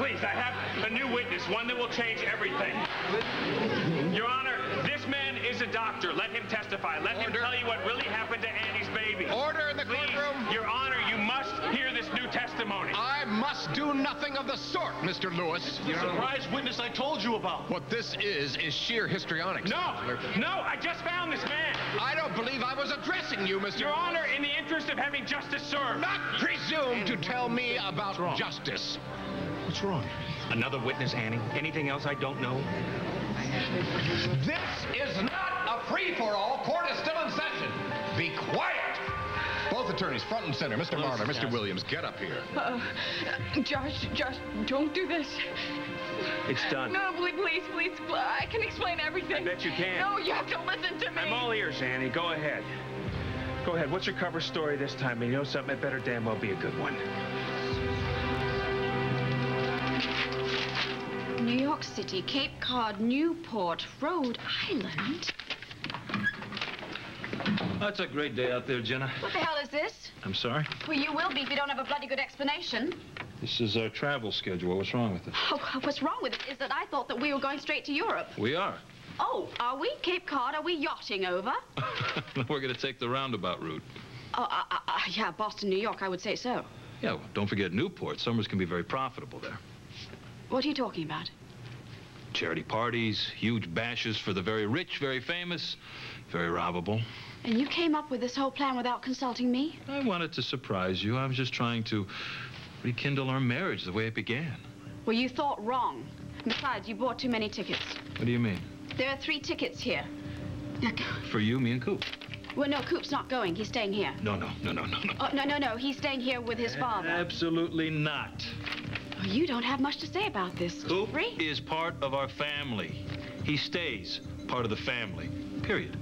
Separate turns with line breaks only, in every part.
please, I have a new witness, one that will change everything. Your Honor, doctor. Let him testify. Let him tell you what really happened to Annie's baby.
Order in the
Please,
courtroom.
Your Honor, you must hear this new testimony.
I must do nothing of the sort, Mr. Lewis.
The surprise witness I told you about.
What this is, is sheer histrionics.
No, no, I just found this man.
I don't believe I was addressing you, Mr.
Your Honor, in the interest of having justice served.
Not presume to tell me about justice.
What's wrong?
Another witness, Annie. Anything else I don't know?
This is not a free-for-all. Court is still in session. Be quiet. Both attorneys, front and center. Mr. Marler, Mr. Williams, get up here.
Uh, Josh, Josh, don't do this.
It's done.
No, please, please, please. I can explain everything.
I bet you can.
No, you have to listen to me.
I'm all ears, Annie. Go ahead. Go ahead. What's your cover story this time? And you know something? It better damn well be a good one.
New York City, Cape Cod, Newport, Rhode Island.
That's a great day out there, Jenna.
What the hell is this?
I'm sorry.
Well, you will be if you don't have a bloody good explanation.
This is our travel schedule. What's wrong with it?
Oh, what's wrong with it is that I thought that we were going straight to Europe.
We are.
Oh, are we? Cape Cod, are we yachting over?
We're going to take the roundabout route.
Oh, uh, uh, uh, yeah, Boston, New York, I would say so.
Yeah, well, don't forget Newport. Summers can be very profitable there.
What are you talking about?
Charity parties, huge bashes for the very rich, very famous, very robbable.
And you came up with this whole plan without consulting me?
I wanted to surprise you. I was just trying to rekindle our marriage the way it began.
Well, you thought wrong. Besides, you bought too many tickets.
What do you mean?
There are three tickets here.
For you, me, and Coop.
Well, no, Coop's not going. He's staying here.
No, no, no, no, no, no.
Oh, no, no, no. He's staying here with his father.
Absolutely not.
Oh, you don't have much to say about this,
Coop
Jeffrey.
is part of our family. He stays part of the family. Period.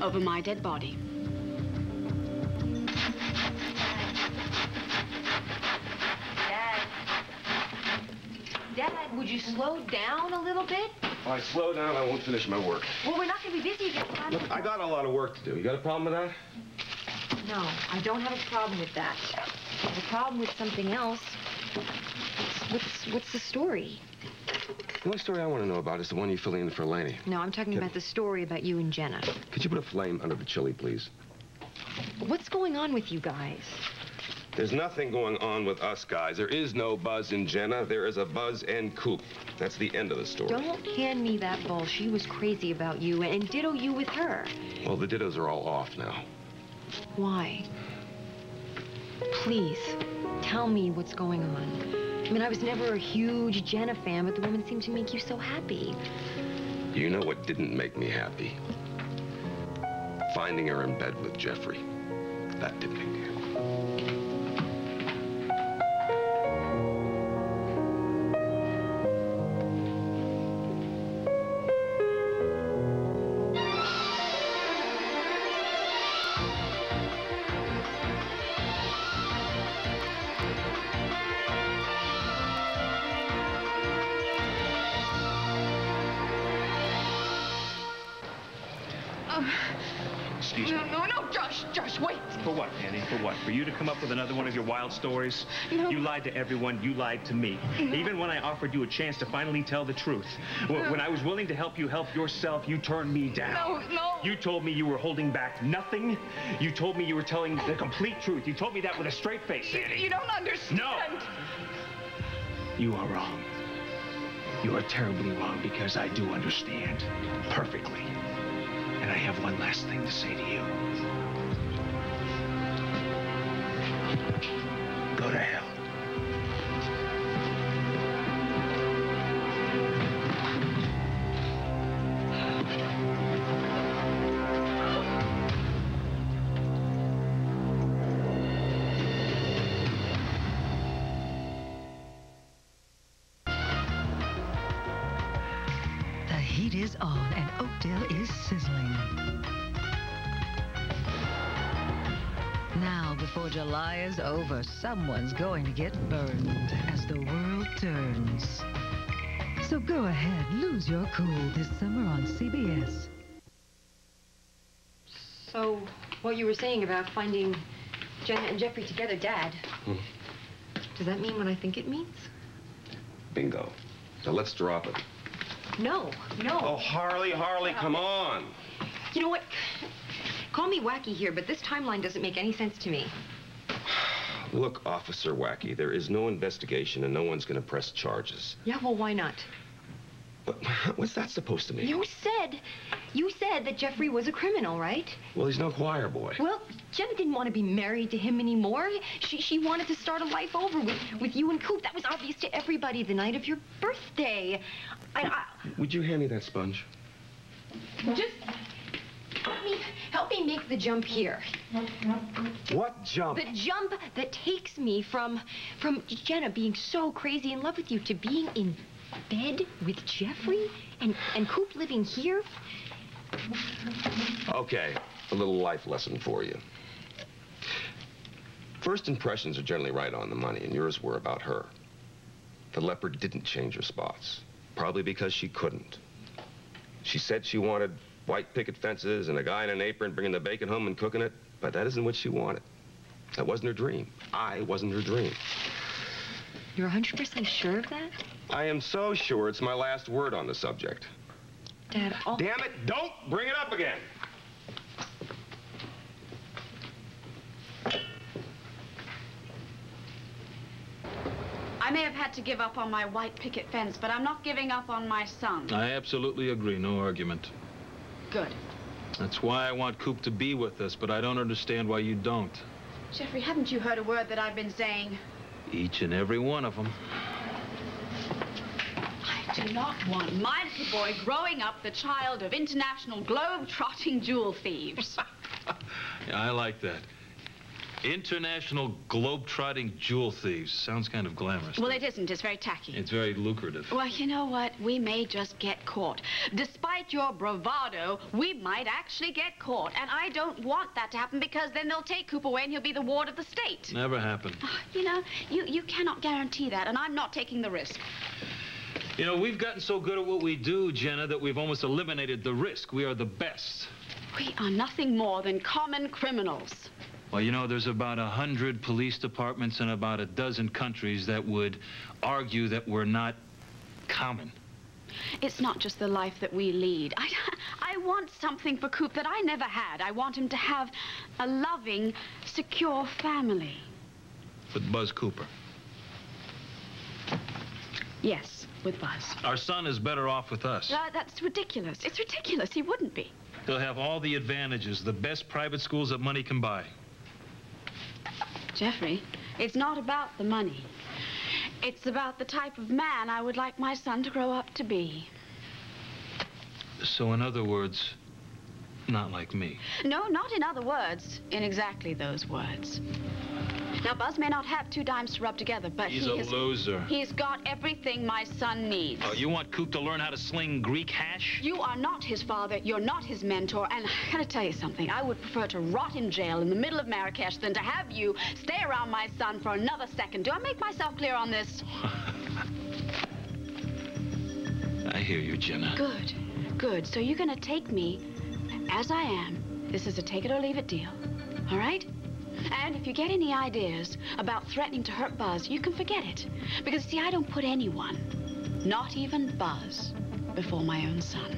Over my dead body.
Dad. Dad, would you slow down a little bit?
If I slow down, I won't finish my work.
Well, we're not going to be busy if it's time.
Look, I got a lot of work to do. You got a problem with that?
No, I don't have a problem with that. I have a problem with something else. What's, what's, what's the story?
The only story I want to know about is the one you're filling in for Laney.
No, I'm talking about the story about you and Jenna.
Could you put a flame under the chili, please?
What's going on with you guys?
There's nothing going on with us guys. There is no Buzz in Jenna. There is a Buzz and Coop. That's the end of the story.
Don't hand me that bull. She was crazy about you, and ditto you with her.
Well, the dittos are all off now.
Why? Please, tell me what's going on. I mean, I was never a huge Jenna fan, but the woman seemed to make you so happy.
You know what didn't make me happy? Finding her in bed with Jeffrey. That didn't make me happy.
No, no, no, Josh, Josh, wait.
For what, Annie? For what? For you to come up with another one of your wild stories?
No.
You lied to everyone. You lied to me. Even when I offered you a chance to finally tell the truth. Wh- When I was willing to help you help yourself, you turned me down.
No, no.
You told me you were holding back nothing. You told me you were telling the complete truth. You told me that with a straight face,
You,
Annie.
you don't understand.
No. You are wrong. You are terribly wrong because I do understand perfectly. And I have one last thing to say to you. Go to hell.
On and Oakdale is sizzling. Now, before July is over, someone's going to get burned as the world turns. So go ahead, lose your cool this summer on CBS.
So, what you were saying about finding Jenna and Jeffrey together, Dad. Hmm. Does that mean what I think it means?
Bingo. Now let's drop it.
No, no.
Oh, Harley, Harley, come on.
You know what? Call me wacky here, but this timeline doesn't make any sense to me.
Look, Officer Wacky, there is no investigation and no one's going to press charges.
Yeah, well, why not?
But what's that supposed to mean?
You said, you said that Jeffrey was a criminal, right?
Well, he's no choir boy.
Well, Jenna didn't want to be married to him anymore. She, she wanted to start a life over with, with you and Coop. That was obvious to everybody the night of your birthday. I, I,
Would you hand me that sponge?
just help me, help me make the jump here.
What jump?
The jump that takes me from, from Jenna being so crazy in love with you to being in bed with Jeffrey and, and Coop living here.
Okay, a little life lesson for you. First impressions are generally right on the money, and yours were about her. The leopard didn't change her spots, probably because she couldn't. She said she wanted white picket fences and a guy in an apron bringing the bacon home and cooking it, but that isn't what she wanted. That wasn't her dream. I wasn't her dream.
You're 100% sure of that?
I am so sure it's my last word on the subject.
Dad, all...
Damn it, don't bring it up again.
I may have had to give up on my white picket fence, but I'm not giving up on my son.
I absolutely agree. No argument.
Good.
That's why I want Coop to be with us, but I don't understand why you don't.
Jeffrey, haven't you heard a word that I've been saying?
Each and every one of them.
I do not want my little boy growing up the child of international globe-trotting jewel thieves.
Yeah, I like that. International globe-trotting jewel thieves. Sounds kind of glamorous.
well, it isn't. It's very tacky.
It's very lucrative.
Well, you know what? We may just get caught. Despite your bravado, we might actually get caught. And I don't want that to happen because then they'll take Cooper away and he'll be the ward of the state.
Never happened.
Ah, you know, you, you cannot guarantee that, and I'm not taking the risk.
You know, we've gotten so good at what we do, Jenna, that we've almost eliminated the risk. We are the best.
We are nothing more than common criminals.
Well, you know, there's about a hundred police departments in about a dozen countries that would argue that we're not common.
It's not just the life that we lead. I, I want something for Coop that I never had. I want him to have a loving, secure family.
With Buzz Cooper.
Yes, with Buzz.
Our son is better off with us.
Uh, that's ridiculous. It's ridiculous. He wouldn't be.
He'll have all the advantages, the best private schools that money can buy.
Jeffrey, it's not about the money. It's about the type of man I would like my son to grow up to be.
So, in other words, not like me.
No, not in other words, in exactly those words. Now, Buzz may not have two dimes to rub together, but
He's
he
a
has,
loser.
He's got everything my son needs.
Oh, you want Coop to learn how to sling Greek hash?
You are not his father, you're not his mentor, and I gotta tell you something. I would prefer to rot in jail in the middle of Marrakesh than to have you stay around my son for another second. Do I make myself clear on this?
I hear you, Jenna.
Good, good. So you're gonna take me as I am. This is a take it or leave it deal, all right? And if you get any ideas about threatening to hurt Buzz, you can forget it. Because, see, I don't put anyone, not even Buzz, before my own son.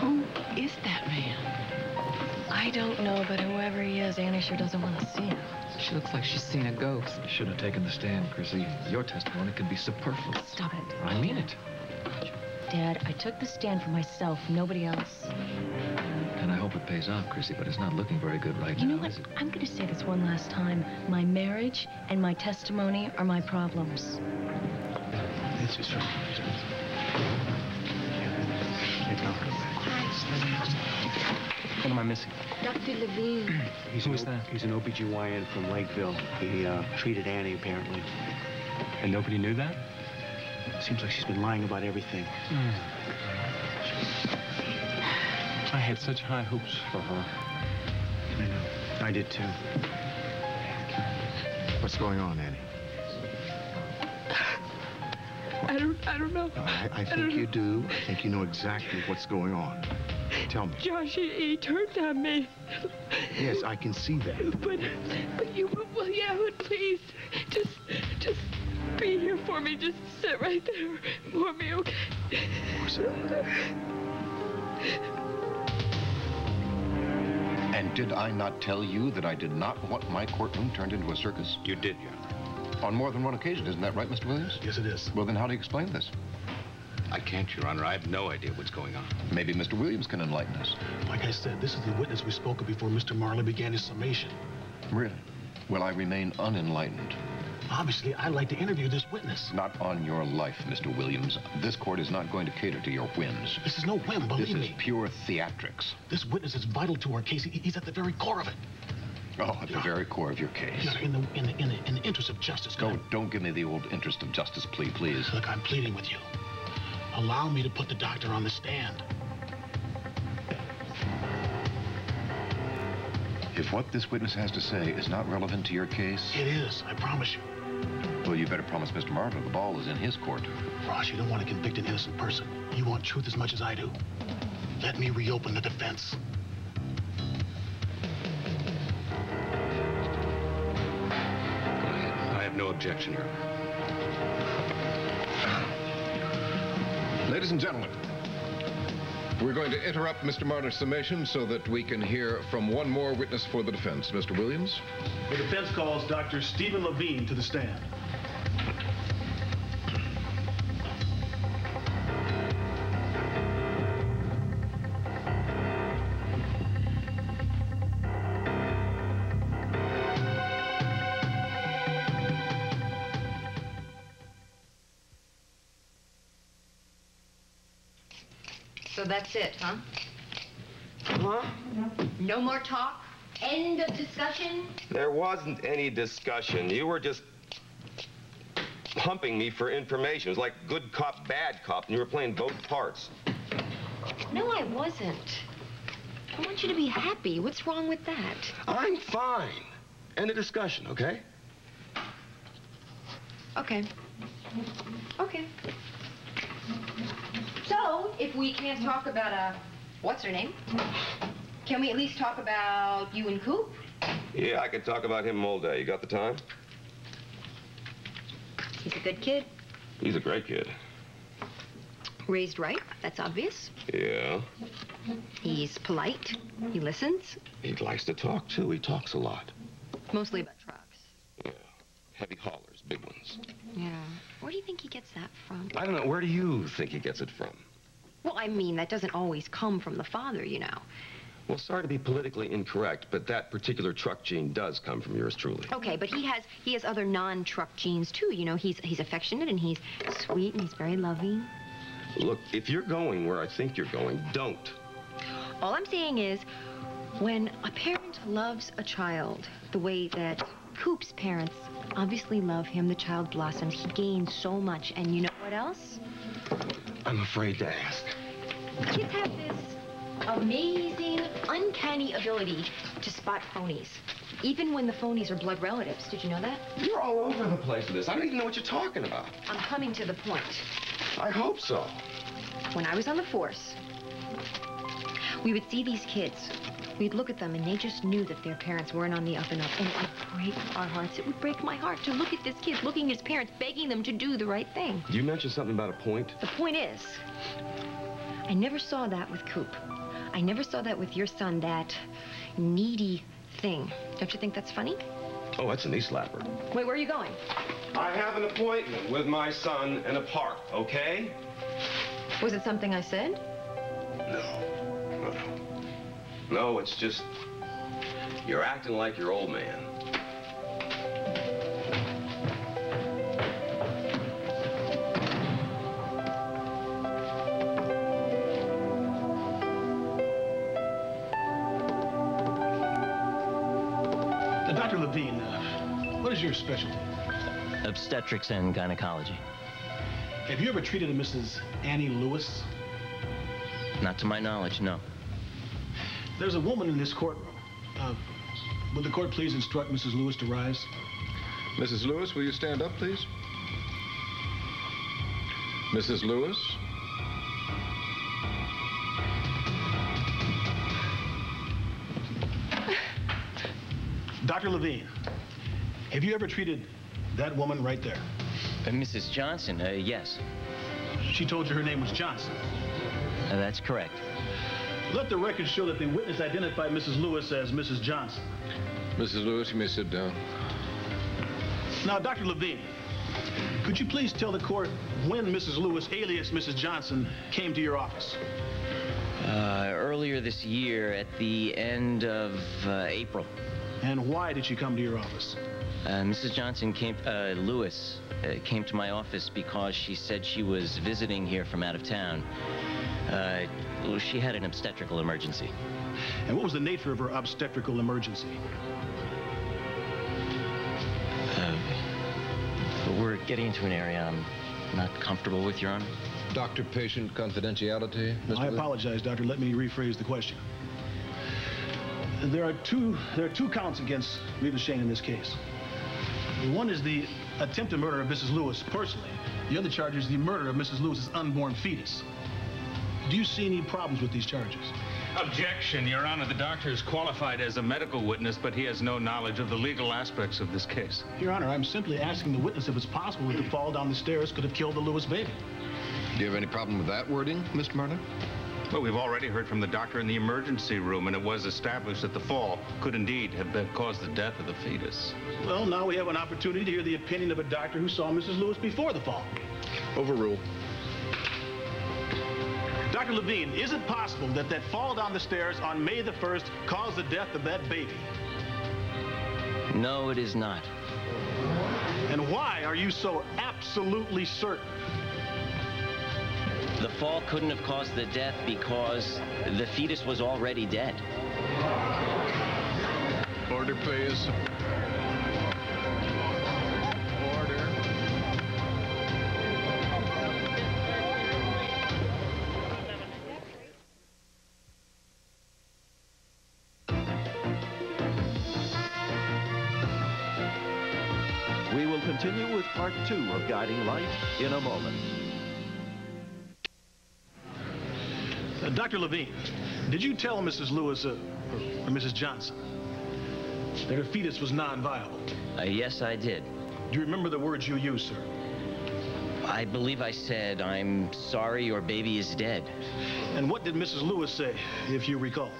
Who is that man?
I don't know, but whoever he is, Annie sure doesn't want to see him.
She looks like she's seen a ghost.
You should have taken the stand, Chrissy. Your testimony could be superfluous.
Stop it.
I mean it.
Dad, I took the stand for myself, nobody else.
And I hope it pays off, Chrissy, but it's not looking very good right now.
You
now,
know what?
is it?
I'm going to say this one last time. My marriage and my testimony are my problems.
It's just right. What am I missing?
Dr. Levine.
He's Who is that? He's an OBGYN from Lakeville. He uh, treated Annie, apparently. And nobody knew that? Seems like she's been lying about everything. I had such high hopes for her. I know. I did too.
What's going on, Annie?
I don't, I don't know.
I, I think you do. I think you know exactly what's going on.
Tell me.
Josh, he, he turned on me.
Yes, I can see that.
But, but you, well, yeah, but please, just, just be here for me. Just sit right there for me, okay?
And did I not tell you that I did not want my courtroom turned into a circus?
You did, Your Honor.
On more than one occasion, isn't that right, Mr. Williams?
Yes, it is.
Well, then how do you explain this?
I can't, Your Honor. I have no idea what's going on.
Maybe Mr. Williams can enlighten us.
Like I said, this is the witness we spoke of before Mr. Marler began his summation.
Really? Well, I remain unenlightened.
Obviously, I'd like to interview this witness.
Not on your life, Mr. Williams. This court is not going to cater to your whims.
This is no whim, believe me.
This is
me.
pure theatrics.
This witness is vital to our case. He's at the very core of it.
Oh, at the very core of your case.
Your Honor, in the, in the, in the, in the interest of justice.
Go, don't give me the old interest of justice plea, please.
Look, I'm pleading with you. Allow me to put the doctor on the stand.
If what this witness has to say is not relevant to your case,
It is, I promise you.
well, you better promise Mr. Marler the ball is in his court.
Ross, you don't want to convict an innocent person. You want truth as much as I do. Let me reopen the defense.
I have no objection, Your Honor.
Ladies and gentlemen,
We're going to interrupt Mr. Marler's summation so that we can hear from one more witness for the defense. Mr. Williams?
The defense calls Dr. Stephen Levine to the stand.
Huh?
Huh?
No more talk? End of discussion?
There wasn't any discussion. You were just pumping me for information. It was like good cop, bad cop, and you were playing both parts.
No, I wasn't. I want you to be happy. What's wrong with that?
I'm fine. End of discussion, okay?
Okay. Okay. So, if we can't talk about, a, what's her name? Can we at least talk about you and Coop?
Yeah, I could talk about him all day. You got the time?
He's a good kid.
He's a great kid.
Raised right, that's obvious.
Yeah.
He's polite. He listens.
He likes to talk, too. He talks a lot.
Mostly about trucks. Yeah.
Heavy haulers, big ones.
Yeah. Where do you think he gets that from?
I don't know. Where do you think he gets it from?
Well, I mean, that doesn't always come from the father, you know.
Well, sorry to be politically incorrect, but that particular truck gene does come from yours truly.
Okay, but he has he has other non-truck genes too. You know, he's he's affectionate and he's sweet and he's very loving.
Look, if you're going where I think you're going, don't.
All I'm saying is, when a parent loves a child the way that Coop's parents obviously love him, the child blossoms. He gains so much, and you know what else?
I'm afraid to ask.
Kids have this amazing, uncanny ability to spot phonies. Even when the phonies are blood relatives. Did you know that?
You're all over the place with this. I don't even know what you're talking about.
I'm coming to the point.
I hope so.
When I was on the force, we would see these kids. We'd look at them and they just knew that their parents weren't on the up and up. And it would break our hearts. It would break my heart to look at this kid looking at his parents, begging them to do the right thing.
You mentioned something about a point.
The point is, I never saw that with Coop. I never saw that with your son, that needy thing. Don't you think that's funny?
Oh, that's a knee slapper.
Wait, where are you going?
I have an appointment with my son in a park, okay?
Was it something I said?
No, it's just you're acting like your old man.
Uh, Dr. Levine, uh, what is your specialty?
Obstetrics and gynecology.
Have you ever treated a Mrs. Annie Lewis?
Not to my knowledge, no.
There's a woman in this courtroom. Uh, would the court please instruct Mrs. Lewis to rise?
Mrs. Lewis, will you stand up, please? Mrs. Lewis?
Dr. Levine, have you ever treated that woman right there?
Uh, Mrs. Johnson, uh, yes.
She told you her name was Johnson.
Uh, that's correct.
Let the record show that the witness identified Mrs. Lewis as Mrs. Johnson.
Mrs. Lewis, you may sit down.
Now, Dr. Levine, could you please tell the court when Mrs. Lewis, alias Mrs. Johnson, came to your office?
Uh, earlier this year, at the end of uh, April.
And why did she come to your office?
Uh, Mrs. Johnson came, uh, Lewis, uh, came to my office because she said she was visiting here from out of town. Uh, she had an obstetrical emergency.
And what was the nature of her obstetrical emergency?
Uh, we're getting into an area I'm not comfortable with, Your Honor.
Doctor-patient confidentiality, Mr.
I apologize, Doctor. Let me rephrase the question. There are two there are two counts against Reva Shayne in this case. One is the attempted murder of Mrs. Lewis personally. The other charge is the murder of Mrs. Lewis's unborn fetus. Do you see any problems with these charges?
Objection, Your Honor. The doctor is qualified as a medical witness, but he has no knowledge of the legal aspects of this case.
Your Honor, I'm simply asking the witness if it's possible that the fall down the stairs could have killed the Lewis baby.
Do you have any problem with that wording, Mr. Marler?
Well, we've already heard from the doctor in the emergency room, and it was established that the fall could indeed have been, caused the death of the fetus.
Well, now we have an opportunity to hear the opinion of a doctor who saw Mrs. Lewis before the fall.
Overrule.
Dr. Levine, is it possible that that fall down the stairs on May the 1st caused the death of that baby?
No, it is not.
And why are you so absolutely certain?
The fall couldn't have caused the death because the fetus was already dead.
Order, please.
Two of Guiding Light in a moment.
Uh, Dr. Levine, did you tell Mrs. Lewis, uh, or, or Mrs. Johnson, that her fetus was non-viable?
Uh, yes, I did.
Do you remember the words you used, sir?
I believe I said, I'm sorry your baby is dead.
And what did Mrs. Lewis say, if you recall?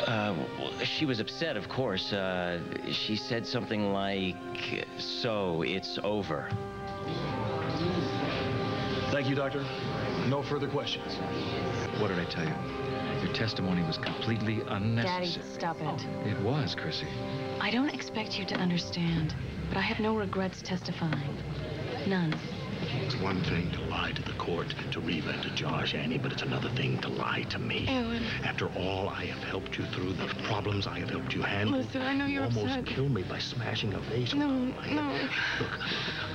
Uh, well, she was upset, of course. Uh, she said something like, so it's over.
Thank you, Doctor. No further questions.
What did I tell you? Your testimony was completely unnecessary.
Daddy,
unnecessary.
stop it.
It was, Chrissy.
I don't expect you to understand, but I have no regrets testifying. None.
It's one thing to lie to the court, to Reva and to Josh, Annie, but it's another thing to lie to me.
Alan.
After all I have helped you through, the problems I have helped you handle.
Listen, I know you're
you almost
upset.
killed me by smashing a vase.
No, no.
Look,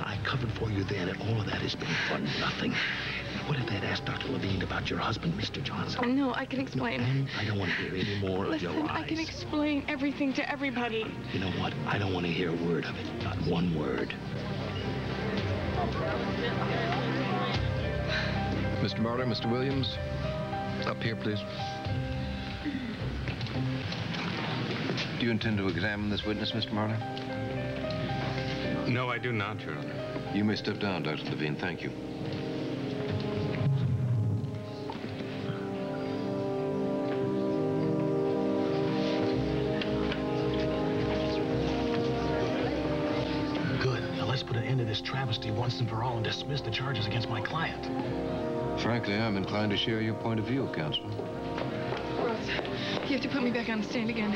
I covered for you then, and all of that has been for nothing. What if they'd asked Dr. Levine about your husband, Mr. Johnson?
Oh, no, I can explain.
I don't want to hear any more of
Listen,
your
I can explain everything to everybody.
You know what? I don't want to hear a word of it. Not one word.
Mr. Marler, Mr. Williams, up here, please.
Do you intend to examine this witness, Mr. Marler?
No, I do not, Your Honor.
You may step down, Dr. Levine. Thank you.
Once and for all and dismiss the charges against my client.
Frankly, I'm inclined to share your point of view, Counselor.
Ross, you have to put me back on the stand again.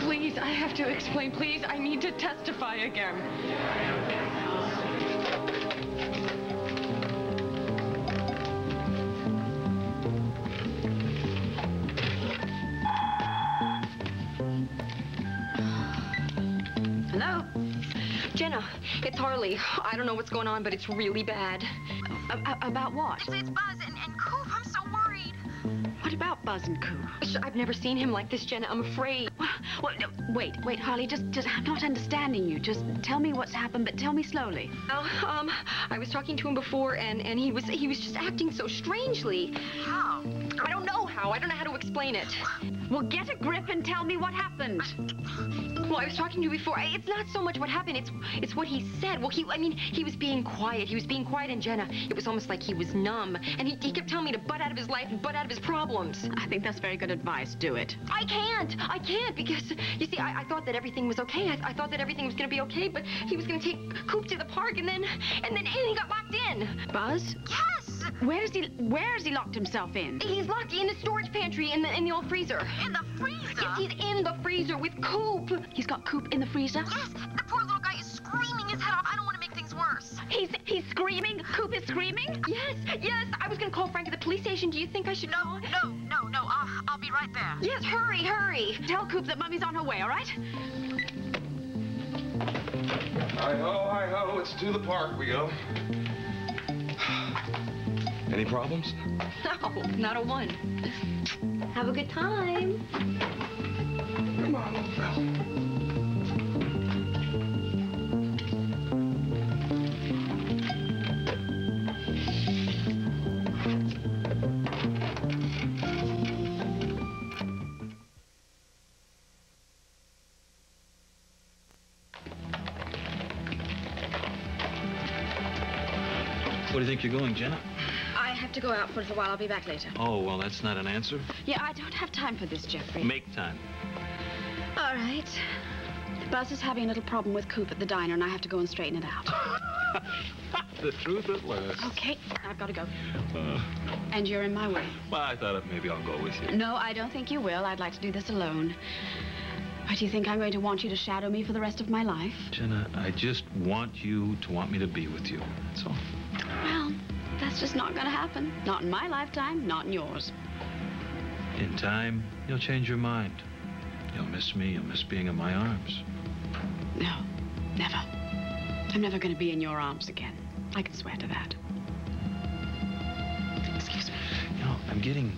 Please, I have to explain. Please, I need to testify again.
I don't know what's going on, but it's really bad.
about what?
It's, it's Buzz and, and Coop. I'm so worried.
What about Buzz and Coop?
I've never seen him like this, Jenna. I'm afraid.
Well, no, wait, wait, Harley. Just, just, I'm not understanding you. Just tell me what's happened, but tell me slowly.
Oh, um, I was talking to him before, and and he was he was just acting so strangely. How? I don't know how. I don't know how to explain it.
Well, get a grip and tell me what happened.
Well, I was talking to you before. It's not so much what happened. It's it's what he said. Well, he I mean he was being quiet. He was being quiet, and Jenna, it was almost like he was numb, and he, he kept telling me to butt out of his life and butt out of his problems.
I think that's very good advice. Do it.
I can't. I can't because you see, I, I thought that everything was okay. I, I thought that everything was going to be okay, but he was going to take Coop to the park, and then and then and he got locked in.
Buzz?
Yes.
Where is he? Where has he locked himself in?
He's locked in the storage pantry in the in the old freezer.
In the freezer?
Yes, he's in the freezer with Coop.
He's got Coop in the freezer.
Yes, the poor little guy is screaming his head off. I don't want to make things worse.
He's he's screaming. Coop is screaming.
Yes, yes. I was going to call Frank at the police station. Do you think I should?
No, no, no, no. I'll, I'll be right there.
Yes, hurry, hurry.
Tell Coop that Mummy's on her way. All right?
Hi ho, hi ho. It's to the park we go. Any problems?
No, not a one. Have a good time.
Come on, little fella.
Where do you think you're going, Jenna?
I have to go out for a little while. I'll be back later.
Oh, well, that's not an answer.
Yeah, I don't have time for this, Jeffrey.
Make time.
All right. Buzz is having a little problem with Coop at the diner, and I have to go and straighten it out.
The truth at last.
Okay, I've got to go.
Uh,
And you're in my way.
well, I thought maybe I'll go with you.
No, I don't think you will. I'd like to do this alone. Why do you think I'm going to want you to shadow me for the rest of my life?
Jenna, I just want you to want me to be with you. That's all.
That's just not going to happen. Not in my lifetime, not in yours.
In time, you'll change your mind. You'll miss me. You'll miss being in my arms.
No, never. I'm never going to be in your arms again. I can swear to that. Excuse me.
You know, I'm getting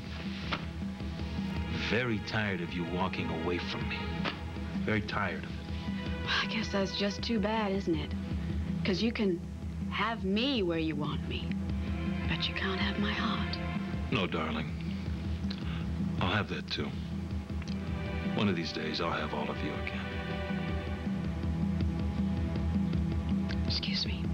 very tired of you walking away from me. Very tired of it.
Well, I guess that's just too bad, isn't it? Because you can have me where you want me, but you can't have my heart.
No, darling. I'll have that too. One of these days, I'll have all of you again.
Excuse me.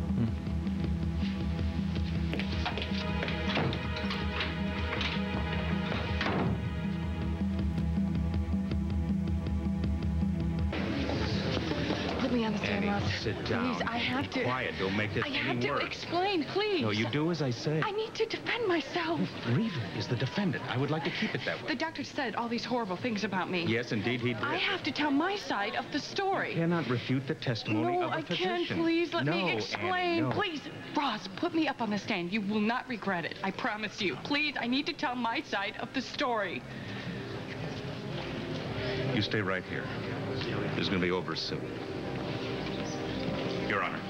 Me on the stand,
Annie,
Ross.
sit down.
Please, I have to.
Quiet. Don't make this
I have to
worse.
explain, please.
No, you do as I say.
I need to defend myself.
Reva is the defendant. I would like to keep it that way.
The doctor said all these horrible things about me.
Yes, indeed, he did.
I have to tell my side of the story.
cannot refute the testimony
no,
of a
I
physician.
No, I can't. Please let
no,
me
Annie,
explain.
no.
Please, Ross, put me up on the stand. You will not regret it. I promise you. Please, I need to tell my side of the story.
You stay right here. This is going to be over soon. Your Honor.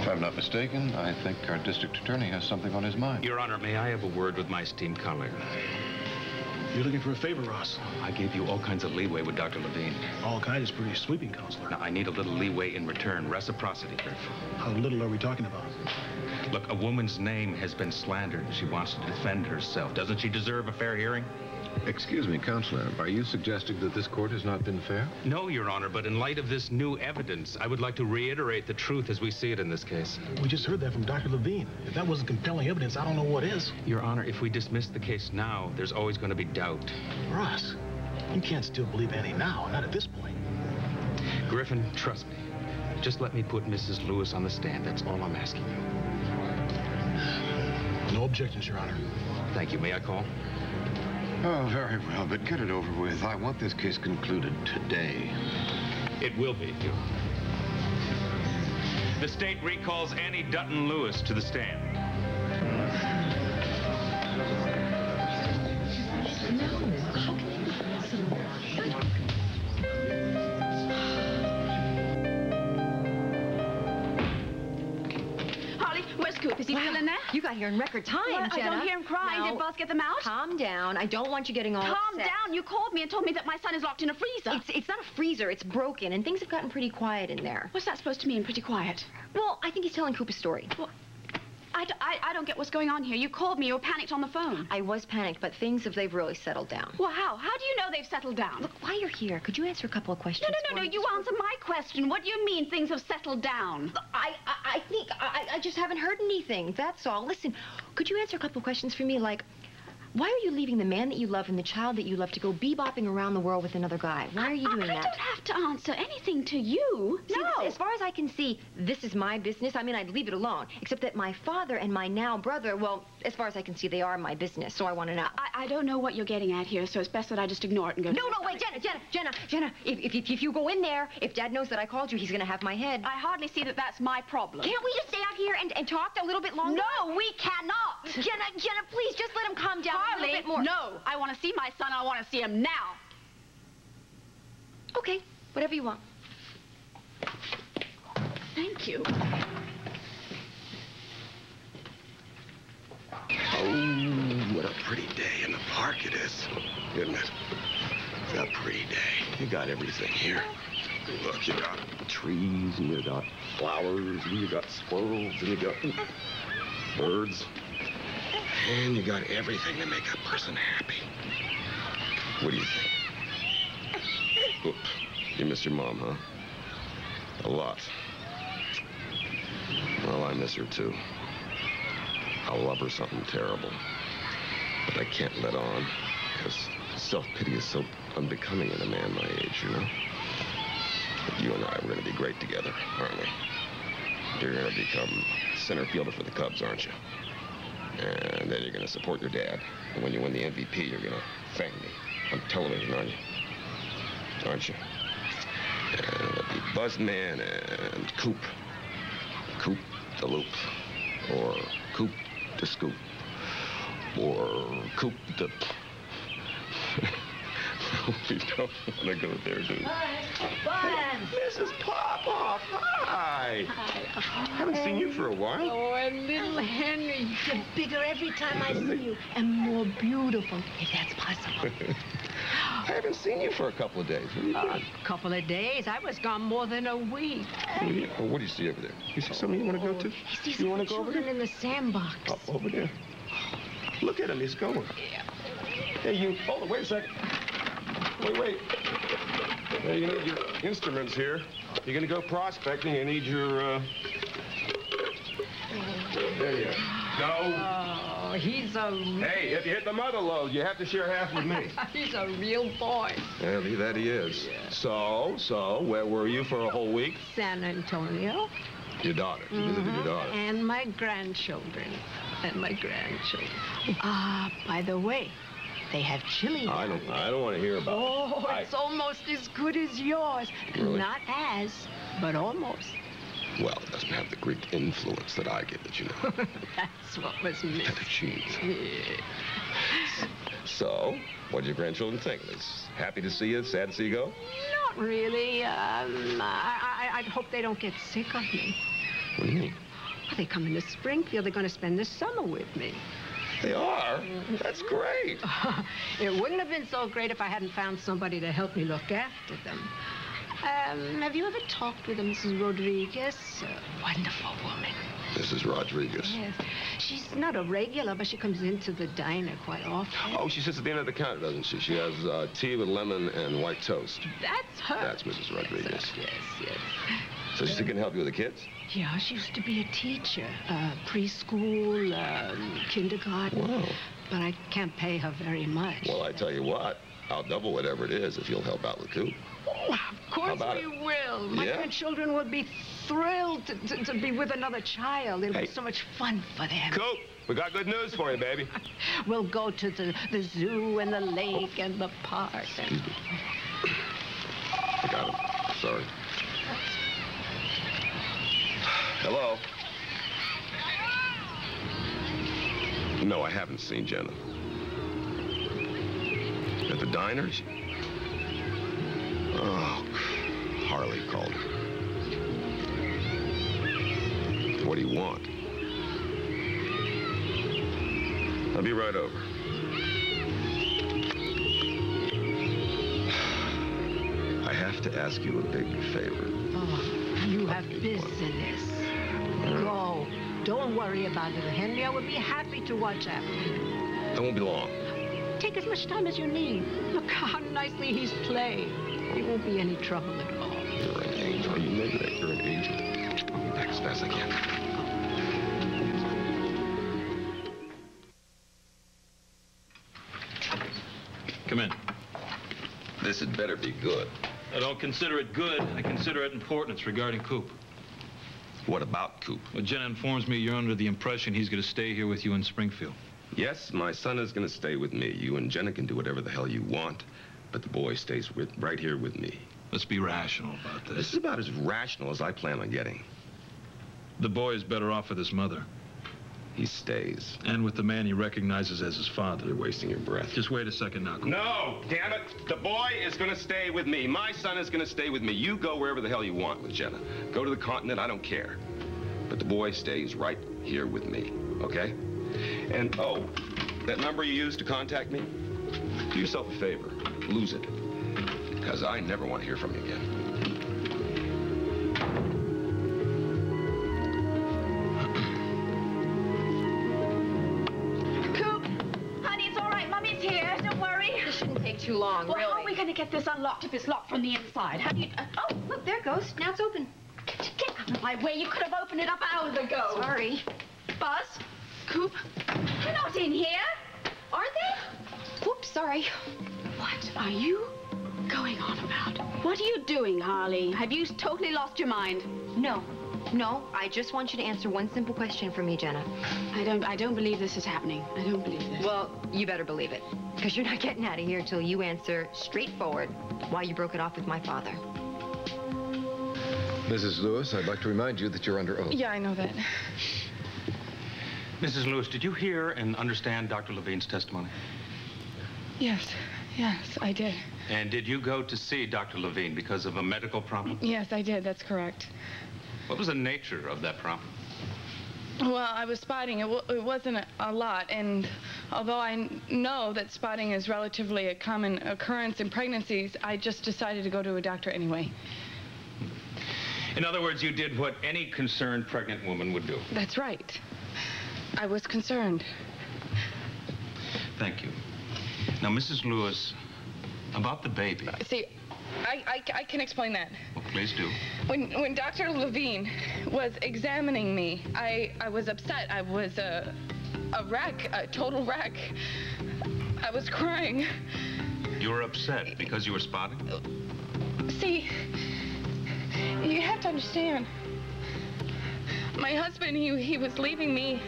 If I'm not mistaken, I think our district attorney has something on his mind.
Your Honor, may I have a word with my esteemed colleague?
You're looking for a favor, Ross.
I gave you all kinds of leeway with Dr. Levine.
All kinds is pretty sweeping, counselor.
Now, I need a little leeway in return. Reciprocity, Griff.
How little are we talking about?
Look, a woman's name has been slandered. She wants to defend herself. Doesn't she deserve a fair hearing?
Excuse me, Counselor. Are you suggesting that this court has not been fair?
No, Your Honor, but in light of this new evidence, I would like to reiterate the truth as we see it in this case.
We just heard that from Dr. Levine. If that wasn't compelling evidence, I don't know what is.
Your Honor, if we dismiss the case now, there's always going to be doubt.
Ross, you can't still believe Annie now, not at this point.
Griffin, trust me. Just let me put Mrs. Lewis on the stand. That's all I'm asking you.
No objections, Your Honor.
Thank you. May I call?
Oh, very well, but get it over with. I want this case concluded today.
It will be. The state recalls Annie Dutton Lewis to the stand.
Record time,
What? I don't hear him crying.
No.
Did Buzz get them out?
Calm down. I don't want you getting all
Calm
upset.
down. You called me and told me that my son is locked in a freezer.
It's, it's not a freezer. It's broken, and things have gotten pretty quiet in there.
What's that supposed to mean, pretty quiet?
Well, I think he's telling Coop a story.
I, d- I, I don't get what's going on here. You called me. You were panicked on the phone.
I was panicked, but things have they've really settled down.
Well, how? How do you know they've settled down?
Look, while you're here, could you answer a couple of questions?
no, no, no, no. You answer my question. What do you mean things have settled down?
I, I, I think I, I just haven't heard anything. That's all. Listen, could you answer a couple of questions for me? Like, why are you leaving the man that you love and the child that you love to go bebopping around the world with another guy? Why are you doing
I
that?
don't have to answer anything to you.
See,
no.
As far as I can see, this is my business. I mean, I'd leave it alone. Except that my father and my now brother, well, as far as I can see, they are my business. So I want to know.
I, I don't know what you're getting at here, so it's best that I just ignore it and go.
No, no, wait, Jenna, Jenna, Jenna, Jenna. If, if, if, if you go in there, if Dad knows that I called you, he's going to have my head.
I hardly see that that's my problem.
Can't we just stay out here and, and talk a little bit longer?
No, we cannot.
Jenna, Jenna, please just let him calm down a little bit more.
no. I want to see my son. I want to see him now.
Okay, whatever you want.
Thank you.
Oh, what a pretty day in the park it is, isn't it? It's a pretty day. You got everything here. Look, you got trees, and you got flowers, and you got squirrels, and you got birds. And you got everything to make a person happy. What do you think? You miss your mom, huh? A lot. Well, I miss her too. I love her something terrible. But I can't let on, because self-pity is so unbecoming in a man my age, you know? But you and I, we're going to be great together, aren't we? You're going to become center fielder for the Cubs, aren't you? And then you're going to support your dad. And when you win the MVP, you're going to thank me on television, aren't you? Aren't you? And it'll be Buzzman and Coop. Coop the Loop. Or Coop the Scoop. Or Coop the... we don't want to go there, do we? Mrs. Popoff, hi. Hi. I haven't seen you for a while.
Oh, and little Henry, you get bigger every time I see you, and more beautiful, if that's possible.
I haven't seen you for a couple of days. What are you doing?
A couple of days. I was gone more than a week.
What do you, oh, what do you see over there? You see something you want to go to?
He sees
You want to go over there?
in the sandbox.
Up over there. Look at him. He's going. Yeah. Hey, you. Hold on. Wait a second. Wait, wait. Hey, you need your instruments here. You're going to go prospecting. You need your, uh... There you go.
Oh, he's a
Hey, if you hit the mother lode, you have to share half with me.
he's a real boy.
Yeah, that he is. So, so, where were you for a whole week?
San Antonio.
Your daughter. You visited your daughter.
And my grandchildren. And my grandchildren. Ah, by the way, they have chili.
I don't. I don't want to hear about.
Oh,
I-
it's almost as good as yours.
Really?
Not as, but almost.
Well, it doesn't have the Greek influence that I give it, you know.
That's what was missing.
Fettuccine. So, what did your grandchildren think? Is happy to see you? Sad to see you go?
Not really. Um, I, I, I hope they don't get sick of me.
What do you mean?
Well, they come into Springfield. They're going to spend the summer with me.
They are? That's great.
it wouldn't have been so great if I hadn't found somebody to help me look after them. Um, have you ever talked with a Mrs. Rodriguez? A wonderful woman.
Mrs. Rodriguez.
Yes. She's not a regular, but she comes into the diner quite often.
Oh, she sits at the end of the counter, doesn't she? She has uh, tea with lemon and white toast.
That's her.
That's Mrs. Rodriguez.
Yes, yes.
So she can help you with the kids?
Yeah, she used to be a teacher, uh, preschool, um, kindergarten.
Wow.
But I can't pay her very much.
Well, I tell you what, I'll double whatever it is if you'll help out with Coop.
Oh, of course we
it?
will. My
Yeah?
grandchildren would be thrilled to, to, to be with another child. It'll
Hey.
be so much fun for them.
Coop, we got good news for you, baby.
We'll go to the, the zoo and the lake and the park. And...
I got him. Sorry. Hello? No, I haven't seen Jenna. At the diners? Oh, Harley called her. What do you want? I'll be right over. I have to ask you a big favor.
Oh, you have business. Go. Don't worry about little Henry. I would be happy to watch after you.
I won't be long.
Take as much time as you need. Look how nicely he's playing. It won't be any trouble at all.
You're an angel. You know that. You're an angel. I'll be back as fast as I can.
Come in.
This had better be good.
I don't consider it good. I consider it important. It's regarding Coop.
What about Coop?
Well, Jenna informs me you're under the impression he's going to stay here with you in Springfield.
Yes, my son is going to stay with me. You and Jenna can do whatever the hell you want, but the boy stays with right here with me.
Let's be rational about this.
This is about as rational as I plan on getting.
The boy is better off with his mother.
He stays.
And with the man he recognizes as his father.
You're wasting your breath.
Just wait a second now.
No, damn it. The boy is going to stay with me. My son is going to stay with me. You go wherever the hell you want with Jenna. Go to the continent, I don't care. But the boy stays right here with me, okay? And, oh, that number you used to contact me, do yourself a favor. Lose it. Because I never want to hear from you again.
Coop! Honey, it's all right. Mummy's here. Don't worry.
This shouldn't take too long,
well,
really.
how are we going to get this unlocked if it's locked from the inside? How do you... Uh,
Oh, look, there it goes. Now it's open.
get out of my way. You could have opened it up hours ago.
Sorry.
Buzz? Coop? They're not in here. Are they?
Whoops, sorry.
What are you going on about? What are you doing, Harley? Have you totally lost your mind?
No. No, I just want you to answer one simple question for me, Jenna.
I don't I don't believe this is happening. I don't believe this.
Well, you better believe it. Because you're not getting out of here till you answer straightforward why you broke it off with my father.
Mrs. Lewis, I'd like to remind you that you're under oath.
Yeah, I know that.
Mrs. Lewis, did you hear and understand Dr. Levine's testimony?
Yes, yes, I did.
And did you go to see Dr. Levine because of a medical problem?
Yes, I did. That's correct.
What was the nature of that problem?
Well, I was spotting. It, it wasn't a, a lot, and although I know that spotting is relatively a common occurrence in pregnancies, I just decided to go to a doctor anyway.
In other words, you did what any concerned pregnant woman would do.
That's right. I was concerned.
Thank you. Now, Mrs. Lewis, about the baby.
Uh, see, I, I, I can explain that.
Well, please do.
When when Dr. Levine was examining me, I I was upset. I was a a wreck, a total wreck. I was crying.
You were upset because you were spotted?
See, you have to understand. My husband, he he was leaving me,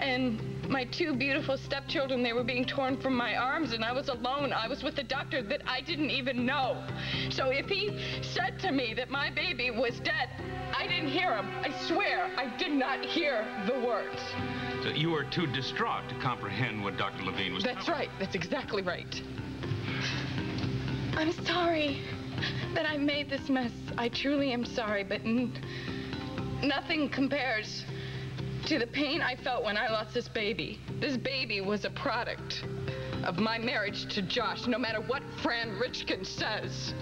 and my two beautiful stepchildren, they were being torn from my arms, and I was alone. I was with a doctor that I didn't even know. So if he said to me that my baby was dead, I didn't hear him. I swear, I did not hear the words.
So you were too distraught to comprehend what Dr. Levine was saying.
That's right. That's exactly right. I'm sorry that I made this mess. I truly am sorry, but nothing compares to the pain I felt when I lost this baby. This baby was a product of my marriage to Josh, no matter what Fran Richkin says.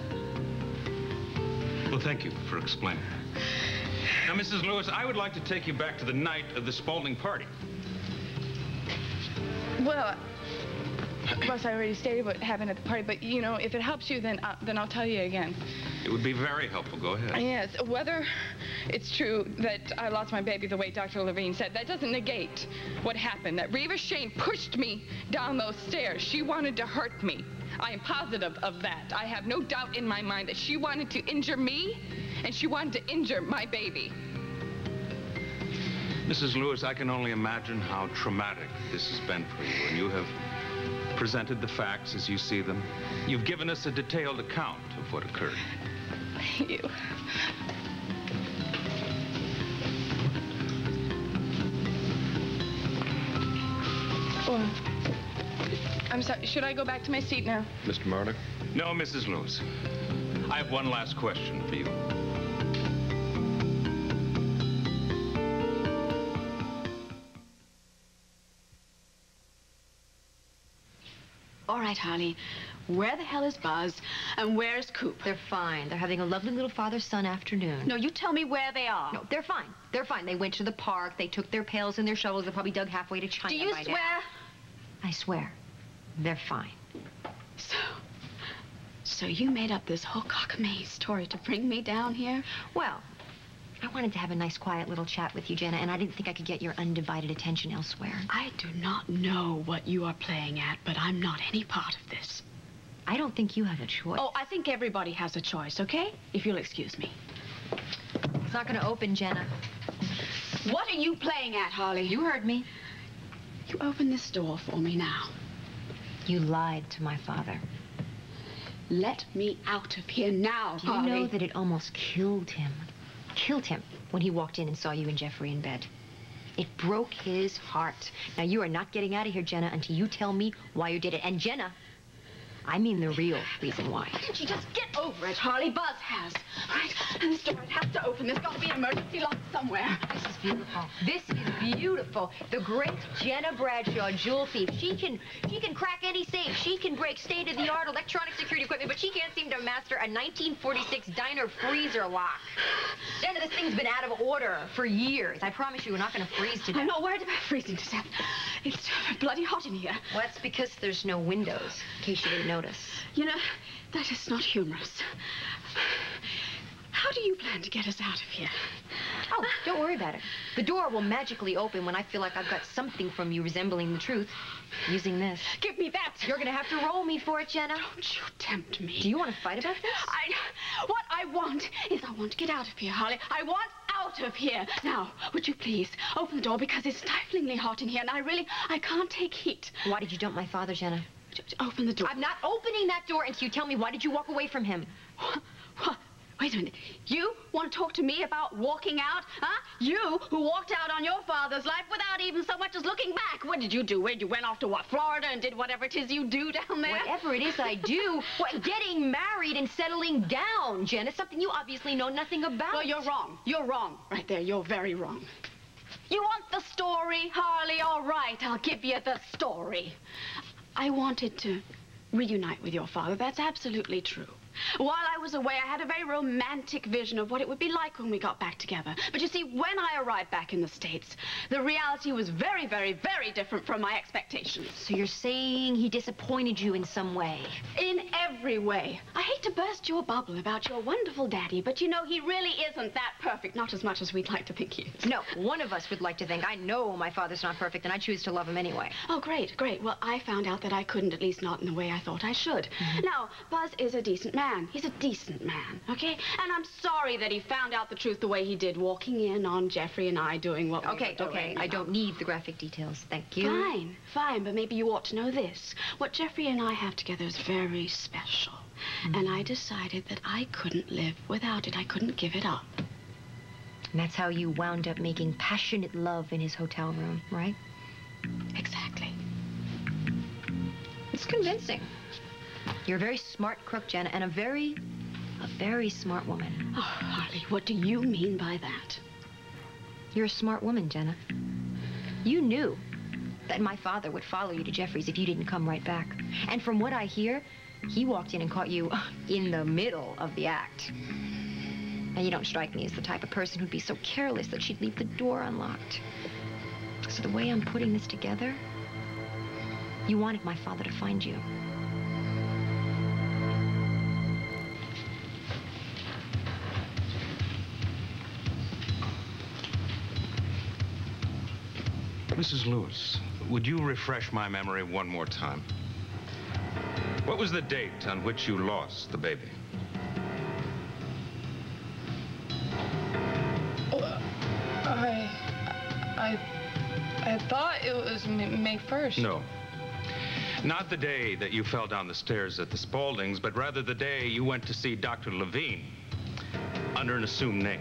Well, thank you for explaining. Now, Mrs. Lewis, I would like to take you back to the night of the Spaulding party.
Well, Ross, I already stated what happened at the party, but you know, if it helps you, then uh, then I'll tell you again.
It would be very helpful. Go ahead.
Yes, whether it's true that I lost my baby the way Dr. Levine said, that doesn't negate what happened. That Reva Shayne pushed me down those stairs. She wanted to hurt me. I am positive of that. I have no doubt in my mind that she wanted to injure me and she wanted to injure my baby.
Mrs. Lewis, I can only imagine how traumatic this has been for you, and you have presented the facts as you see them. You've given us a detailed account of what occurred.
Thank you. Oh, I'm sorry. Should I go back to my seat now?
Mr. Marler?
No, Mrs. Lewis. I have one last question for you.
Right, Harley. Where the hell is Buzz? And where's Coop?
They're fine. They're having a lovely little father-son afternoon.
No, you tell me where they are.
No, they're fine. They're fine. They went to the park. They took their pails and their shovels. They probably dug halfway to China
Do you swear?
now. I swear. They're fine.
So, so you made up this whole cockamamie story to bring me down here?
Well, I wanted to have a nice, quiet little chat with you, Jenna, and I didn't think I could get your undivided attention elsewhere.
I do not know what you are playing at, but I'm not any part of this.
I don't think you have a choice.
Oh, I think everybody has a choice, okay? If you'll excuse me.
It's not going to open, Jenna.
What are you playing at, Holly?
You heard me.
You open this door for me now.
You lied to my father.
Let me out of here now,
you
Harley.
know that it almost killed him? Killed him when he walked in and saw you and Jeffrey in bed. It broke his heart. Now, you are not getting out of here, Jenna, until you tell me why you did it. And Jenna, I mean the real reason why.
Can't you just get over it, Harley? Buzz has. Right? And this door, it has to open. There's got to be an emergency lock somewhere.
This is beautiful. This is beautiful. The great Jenna Bradshaw, jewel thief. She can she can crack any safe. She can break state-of-the-art electronic security equipment, but she can't seem to master a 1946 diner freezer lock. Jenna, this thing's been out of order for years. I promise you, we're not going to freeze to death.
I'm not worried about freezing to death. It's bloody hot in here.
Well, that's because there's no windows, in case you didn't notice.
You know, that is not humorous. How do you plan to get us out of here?
Oh, don't worry about it. The door will magically open when I feel like I've got something from you resembling the truth. Using this.
Give me that.
You're gonna have to roll me for it, Jenna.
Don't you tempt me.
Do you want to fight about this?
I, what I want is I want to get out of here, Harley. I want out of here. Now, would you please open the door because it's stiflingly hot in here and I really, I can't take heat.
Why did you dump my father, Jenna?
Open the door.
I'm not opening that door until you tell me why did you walk away from him?
What? Wait a minute. You want to talk to me about walking out? Huh? You who walked out on your father's life without even so much as looking back. What did you do? Where you went off to what, Florida and did whatever it is you do down there?
Whatever it is I do, what, getting married and settling down, Jen, is something you obviously know nothing about.
Well, you're wrong. You're wrong. Right there. You're very wrong. You want the story, Harley? All right, I'll give you the story. I wanted to reunite with your father. That's absolutely true. While I was away, I had a very romantic vision of what it would be like when we got back together. But you see, when I arrived back in the States, the reality was very, very, very different from my expectations.
So you're saying he disappointed you in some way?
In every way. I hate to burst your bubble about your wonderful daddy, but you know, he really isn't that perfect. Not as much as we'd like to think he is.
No, one of us would like to think. I know my father's not perfect, and I choose to love him anyway.
Oh, great, great. Well, I found out that I couldn't, at least not in the way I thought I should. Mm-hmm. Now, Buzz is a decent man. He's a decent man, okay? And I'm sorry that he found out the truth the way he did, walking in on Jeffrey and I doing what we
Okay,
were doing.
okay. I don't need the graphic details. Thank you.
Fine, fine, but maybe you ought to know this. What Jeffrey and I have together is very special. Hmm. And I decided that I couldn't live without it. I couldn't give it up.
And that's how you wound up making passionate love in his hotel room, right?
Exactly.
It's convincing. You're a very smart crook, Jenna, and a very, a very smart woman.
Oh, Harley, what do you mean by that?
You're a smart woman, Jenna. You knew that my father would follow you to Jeffrey's if you didn't come right back. And from what I hear, he walked in and caught you in the middle of the act. And you don't strike me as the type of person who'd be so careless that she'd leave the door unlocked. So the way I'm putting this together, you wanted my father to find you.
Mrs. Lewis, would you refresh my memory one more time? What was the date on which you lost the baby?
I, I, I thought it was May 1st.
No. Not the day that you fell down the stairs at the Spauldings, but rather the day you went to see Dr. Levine under an assumed name.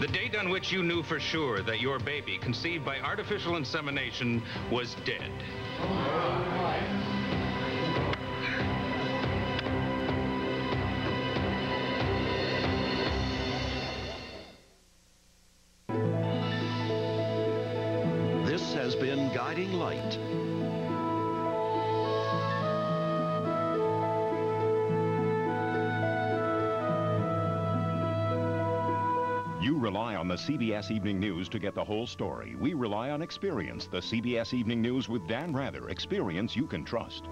The date on which you knew for sure that your baby, conceived by artificial insemination, was dead.
Rely on the CBS Evening News to get the whole story. We rely on experience. The CBS Evening News with Dan Rather. Experience you can trust.